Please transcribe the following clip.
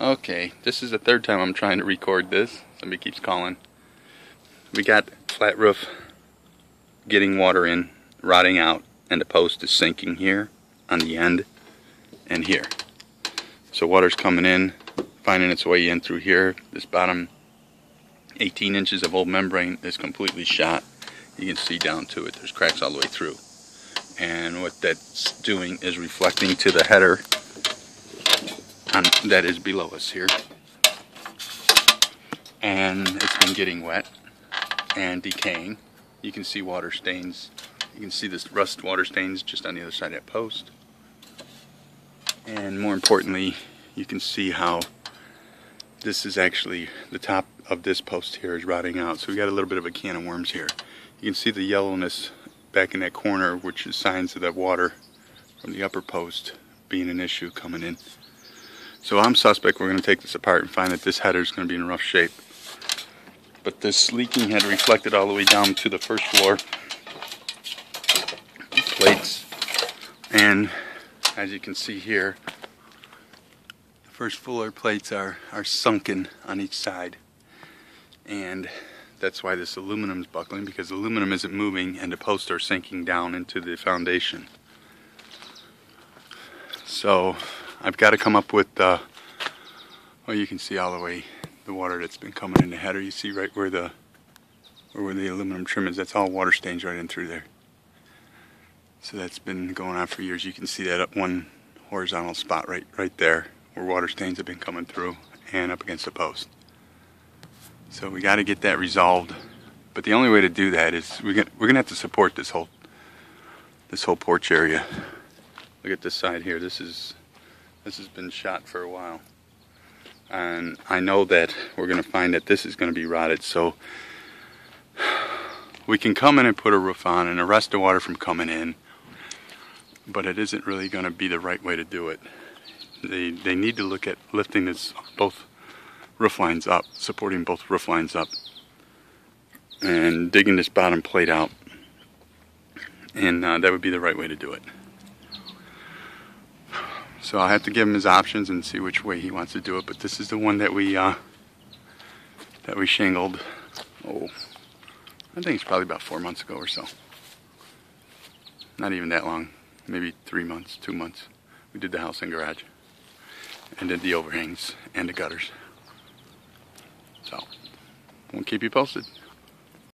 Okay, this is the third time I'm trying to record this. Somebody keeps calling. We got flat roof getting water in, rotting out, and the post is sinking here on the end and here. So water's coming in, finding its way in through here. This bottom 18 inches of old membrane is completely shot. You can see down to it. There's cracks all the way through. And what that's doing is reflecting to the header that is below us here. And it's been getting wet and decaying. You can see water stains. You can see this rust water stains just on the other side of that post. And more importantly, you can see how this is actually the top of this post here is rotting out. So we got a little bit of a can of worms here. You can see the yellowness back in that corner, which is signs of that water from the upper post being an issue coming in. So I'm suspect we're going to take this apart and find that this header is going to be in rough shape. But this leaking had reflected all the way down to the first floor plates. And as you can see here, the first floor plates are, are sunken on each side. And that's why this aluminum is buckling because aluminum isn't moving and the posts are sinking down into the foundation. So I've got to come up with, uh, well you can see all the way the water that's been coming in the header. You see right where the where the aluminum trim is, that's all water stains right in through there. So that's been going on for years. You can see that up one horizontal spot right right there where water stains have been coming through and up against the post. So we got to get that resolved. But the only way to do that is we're gonna, we're gonna have to support this whole this whole porch area. Look at this side here. This is this has been shot for a while. And I know that we're going to find that this is going to be rotted. So we can come in and put a roof on and arrest the water from coming in. But it isn't really going to be the right way to do it. They, they need to look at lifting this both roof lines up, supporting both roof lines up, and digging this bottom plate out. And uh, that would be the right way to do it. So I'll have to give him his options and see which way he wants to do it. But this is the one that we uh, that we shingled. Oh, I think it's probably about four months ago or so. Not even that long, maybe three months, two months. We did the house and garage, and did the overhangs and the gutters. So we'll keep you posted.